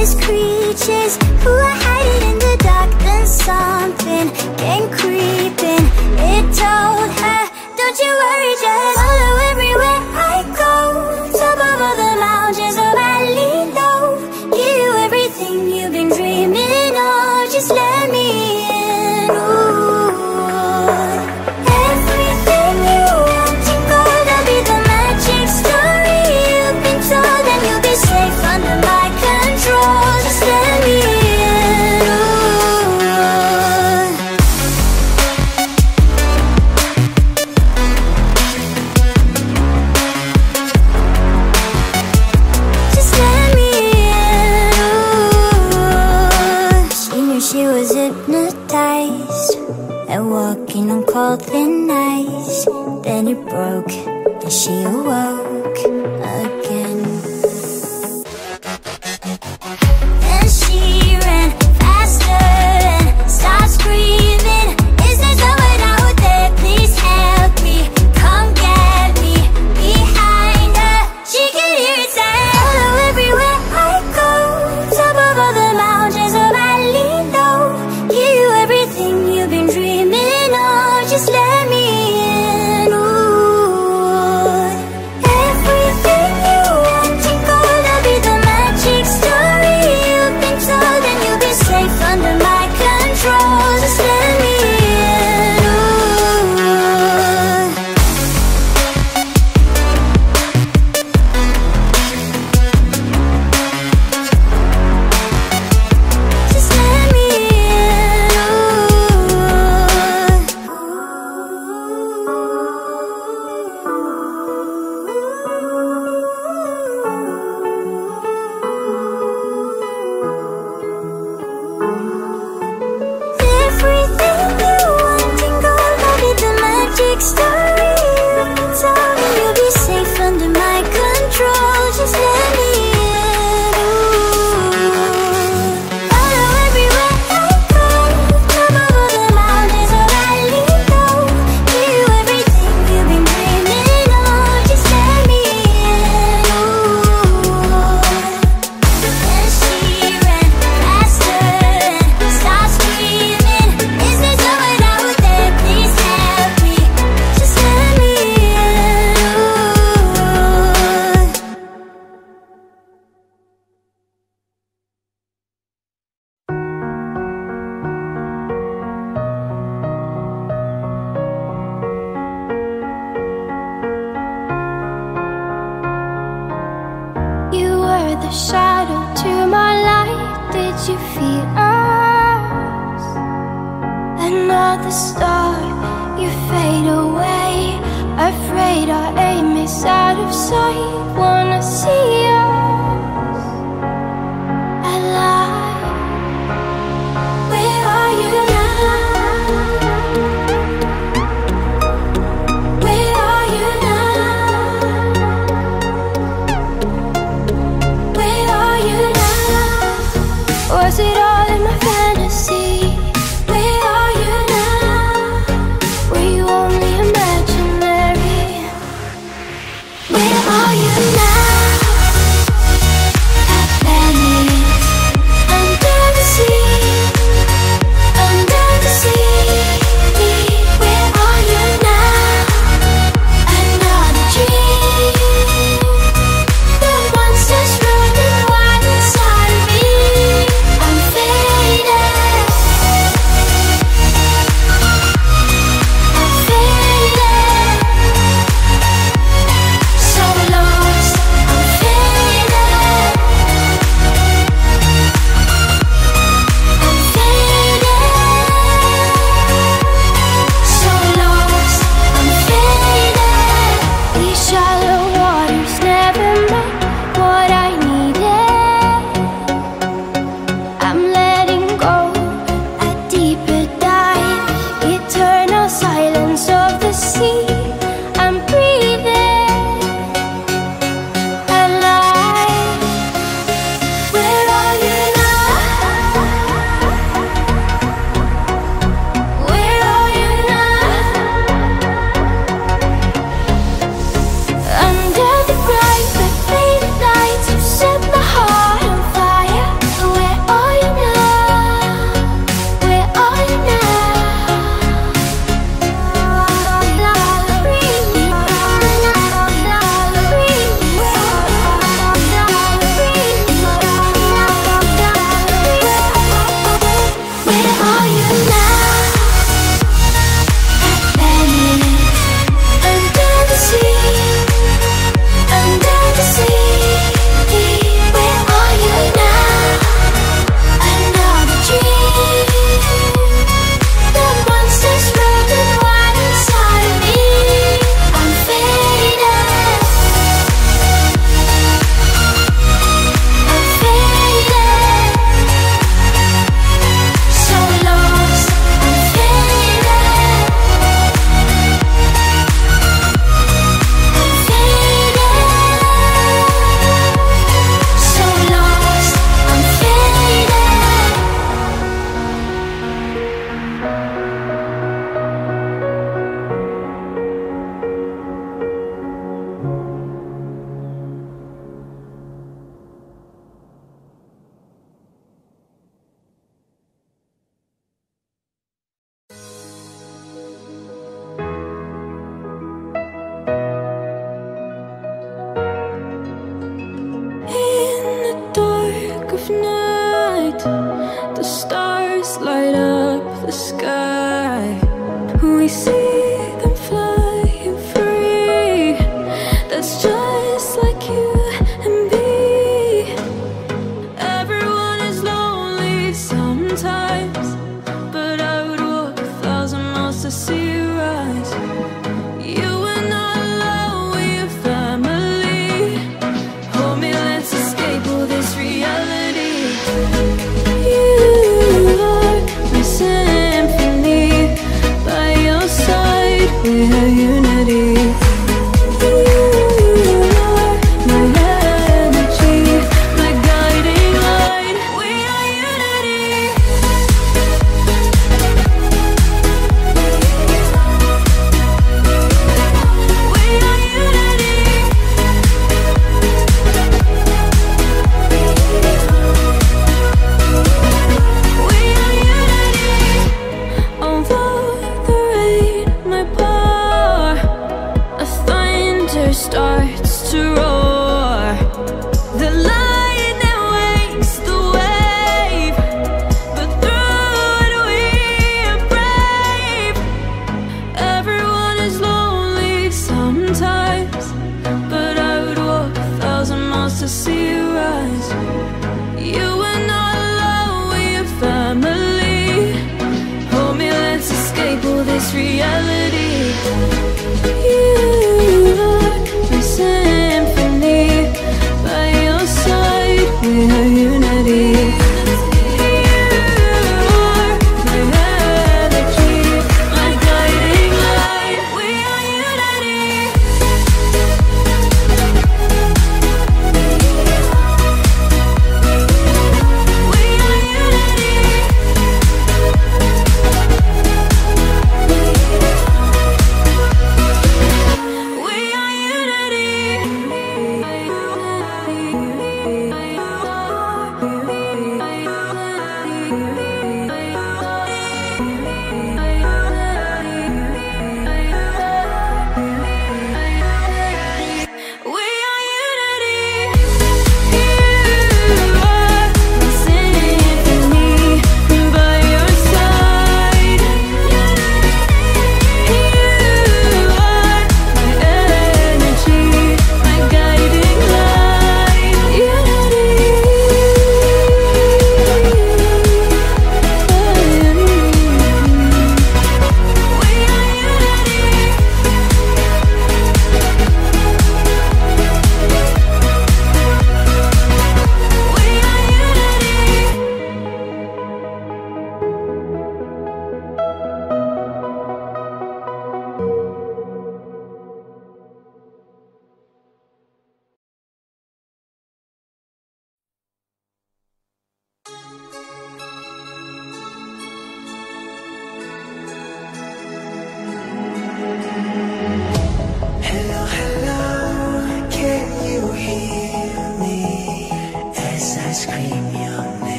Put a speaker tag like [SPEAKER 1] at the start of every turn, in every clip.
[SPEAKER 1] is creatures who are hiding in the dark Then something came creeping, it told her Don't you worry, just follow it you broke and she awoke.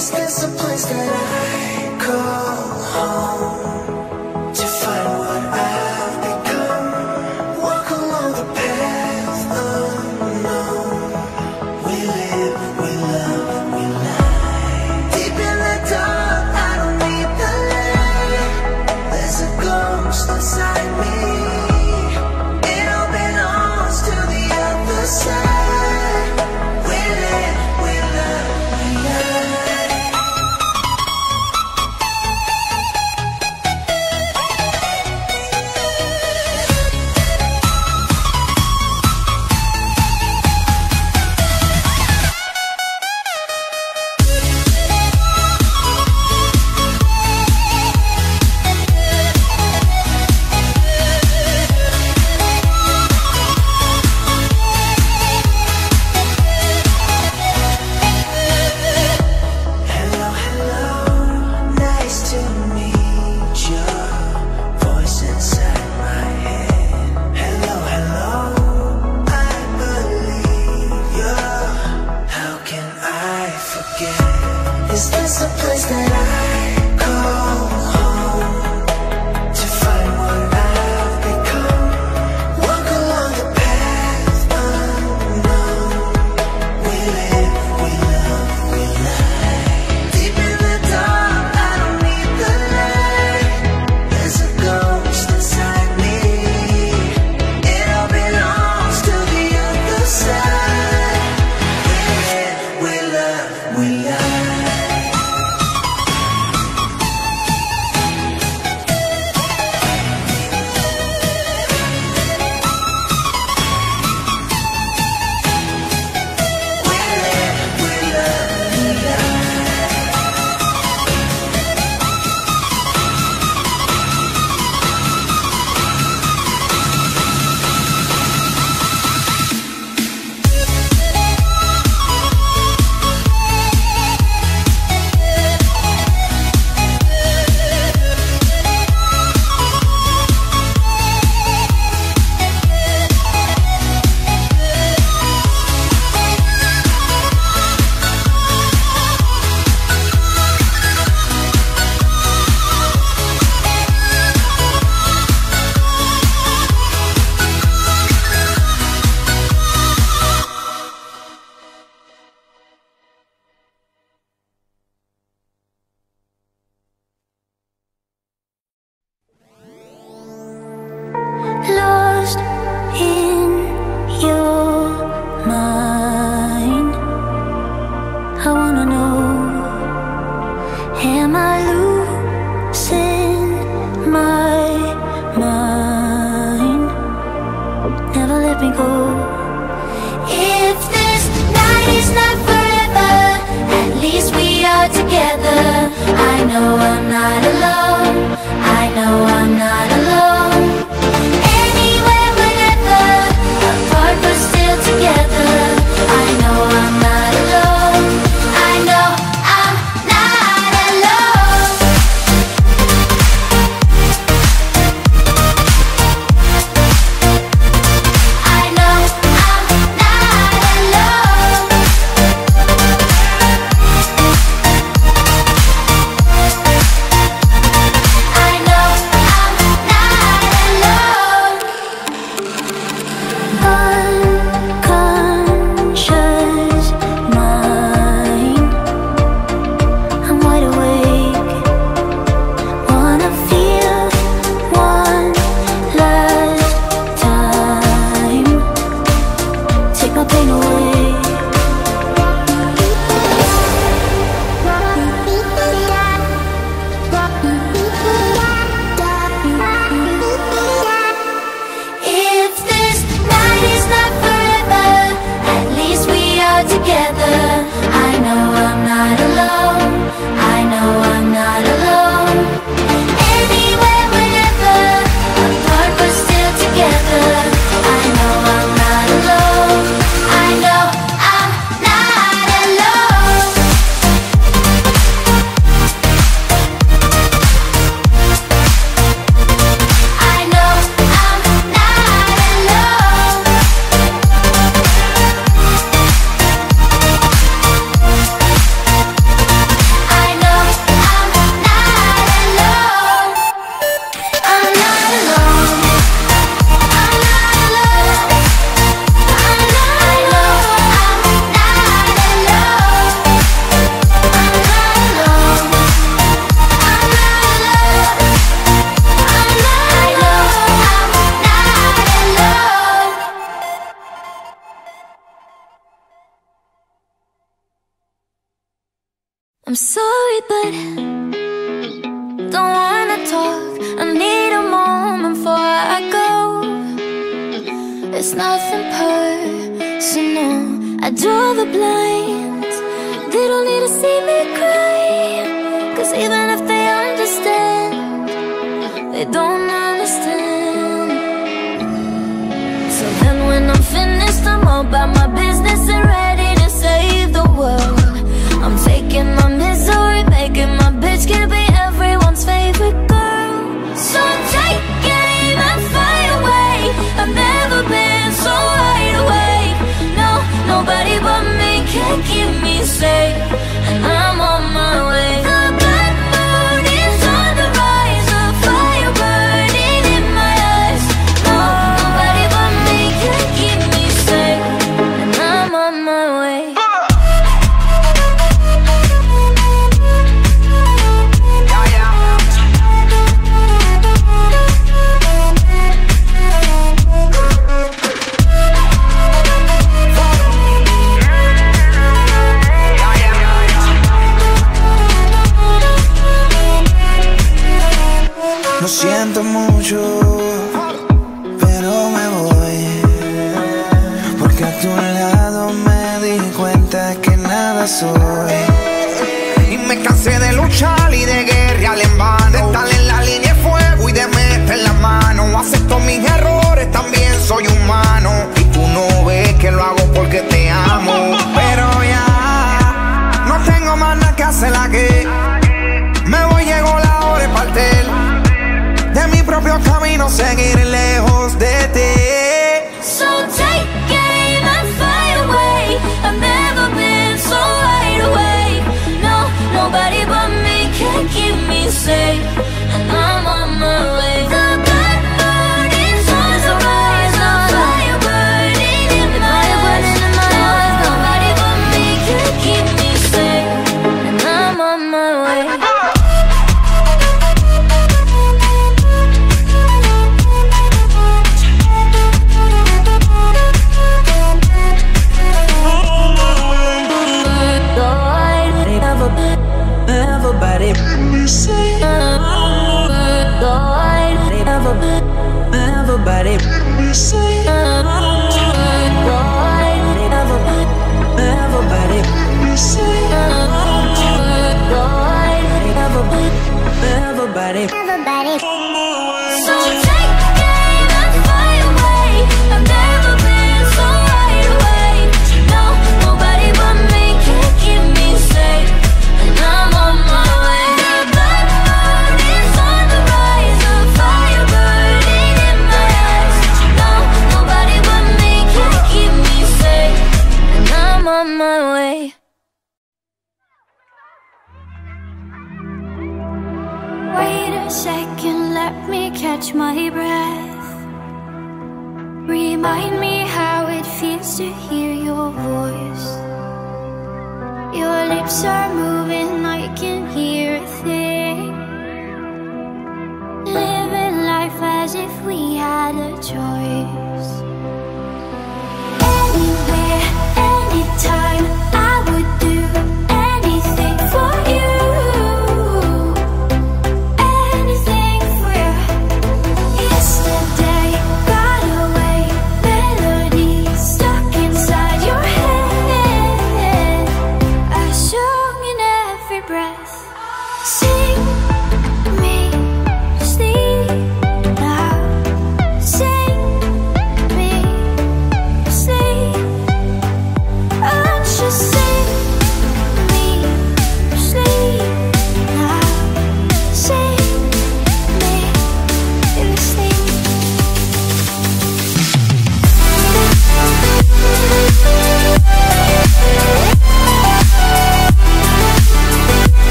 [SPEAKER 1] Is
[SPEAKER 2] this a place that I call?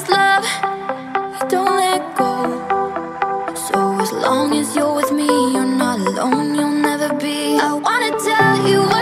[SPEAKER 2] this
[SPEAKER 1] love, I don't
[SPEAKER 2] let
[SPEAKER 1] go. So as long as you're with me, you're not alone, you'll never be. I wanna tell you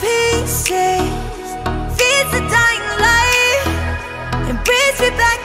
[SPEAKER 3] pieces. Feeds the dying light and brings me back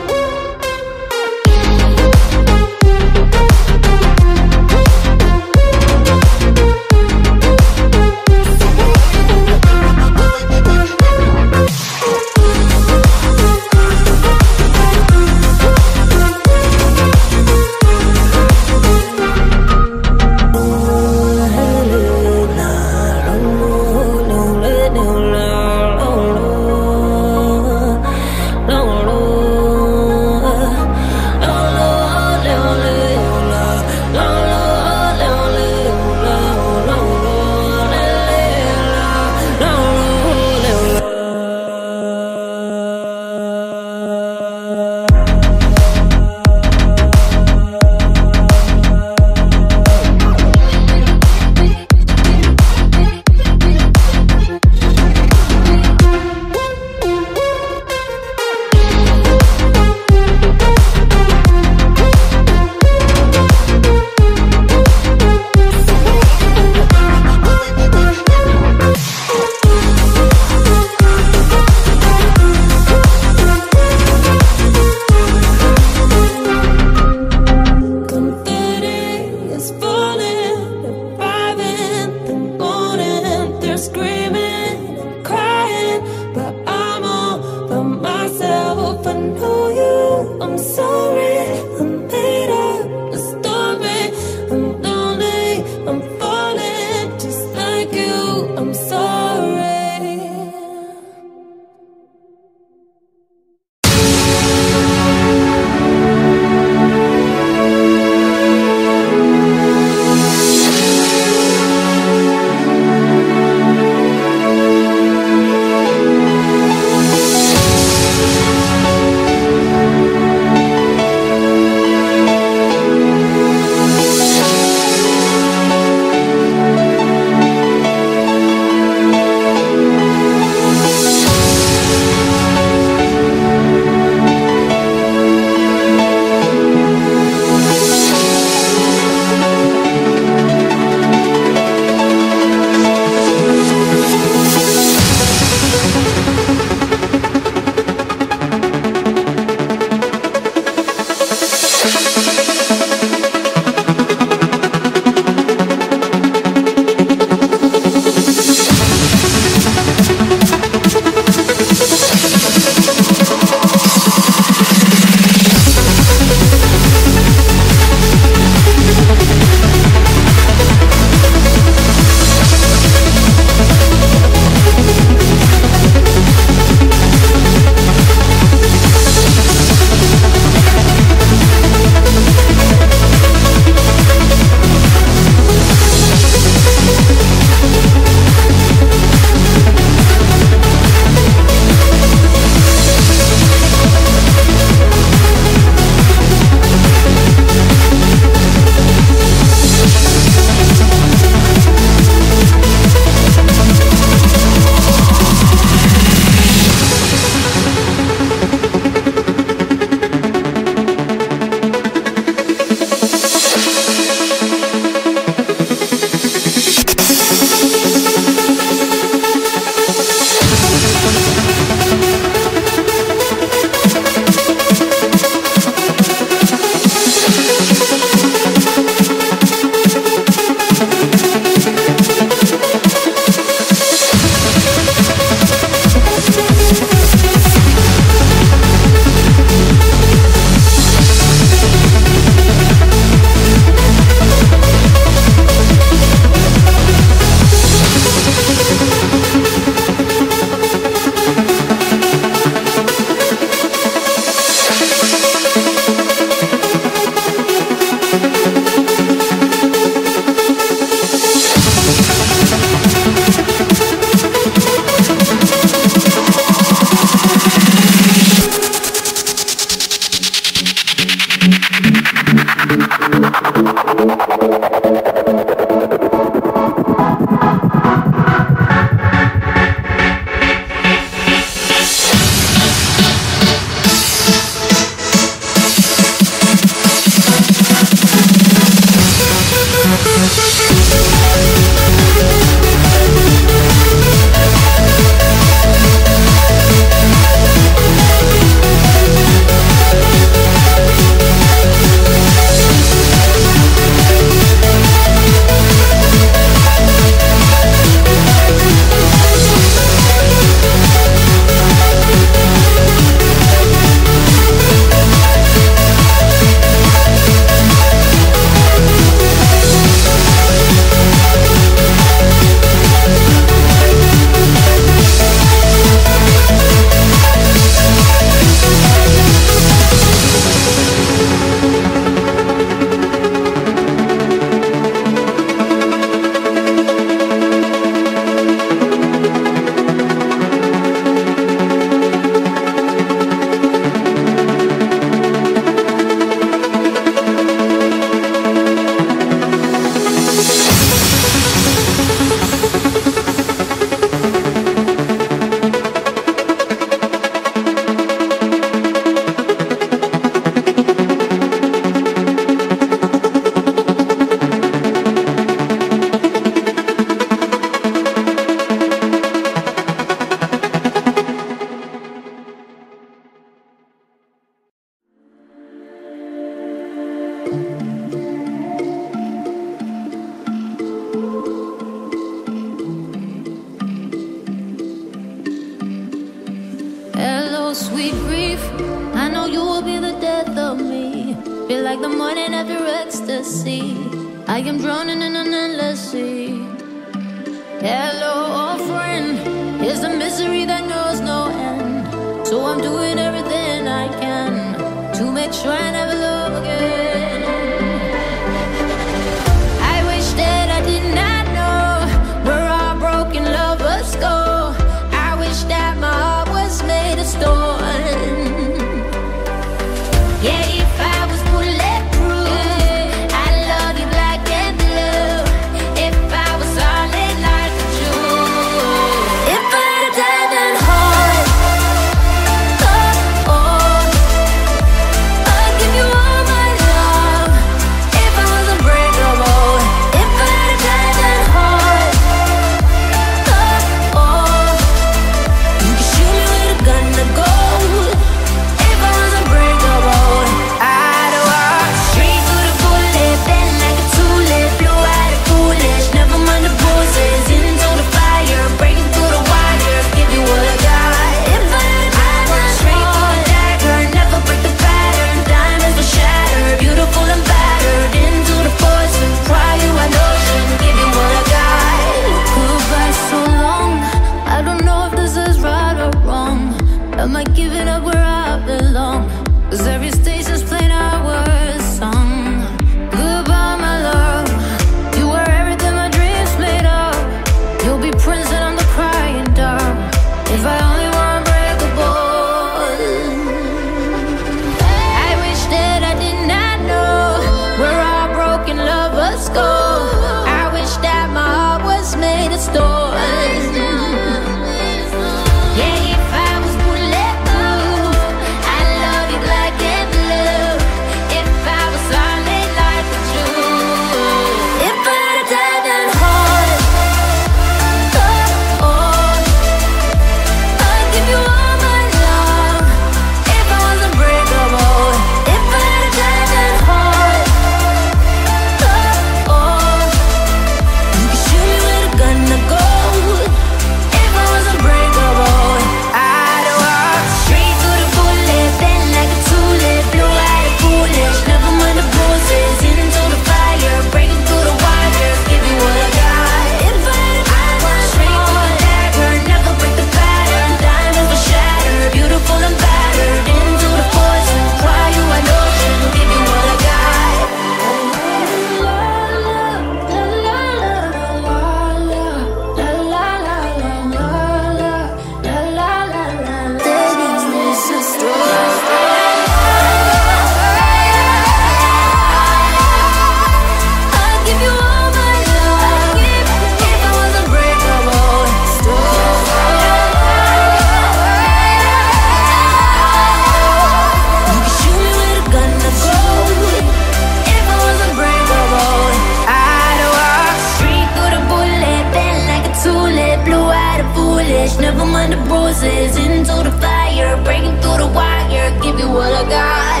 [SPEAKER 3] God.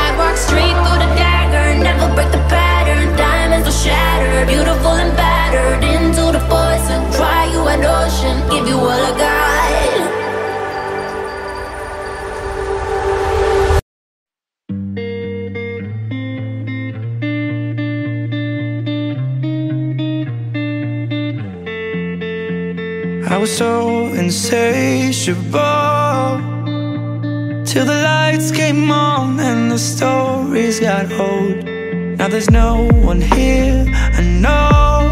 [SPEAKER 3] I
[SPEAKER 1] walk straight through the dagger Never break the pattern. Diamonds will shatter Beautiful and battered Into the poison Dry you an ocean Give you all I got. I was
[SPEAKER 4] so insatiable. Till the lights came on and the stories got old. Now there's no one here, I know.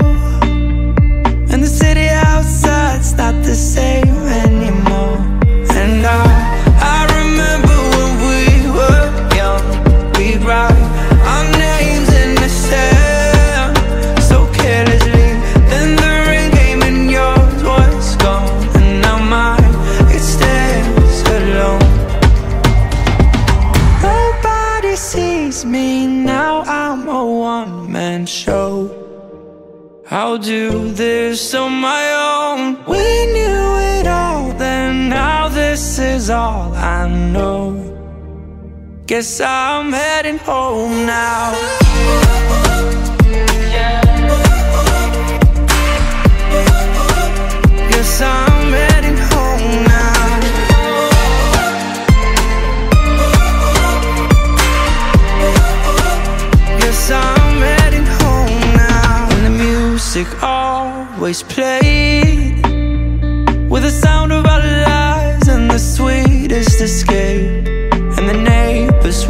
[SPEAKER 4] And the city outside's not the same anymore. And I So on my own. We knew it all then, now this is all I know. Guess I'm heading home now. always played with the sound of our lies and the sweetest escape, and the neighbors.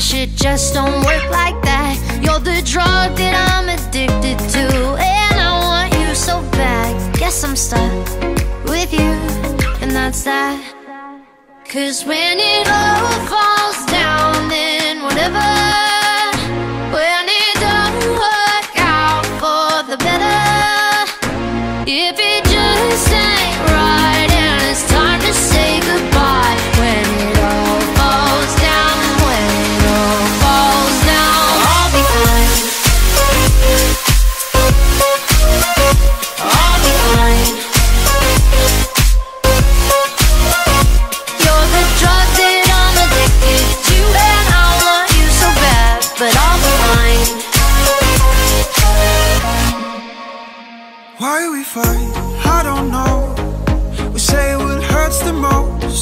[SPEAKER 1] but shit just don't work like that. You're the drug that I'm addicted to, and I want you so bad. Guess I'm stuck with you, and that's that. Cause when it all falls down, then whatever.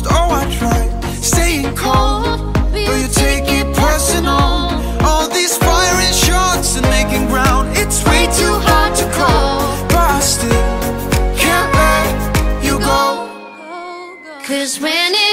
[SPEAKER 2] Most. Oh, I tried staying cold, but you take it personal. All these firing shots and making ground. It's way too hard to call, but I still can't let you go.
[SPEAKER 1] Cause when it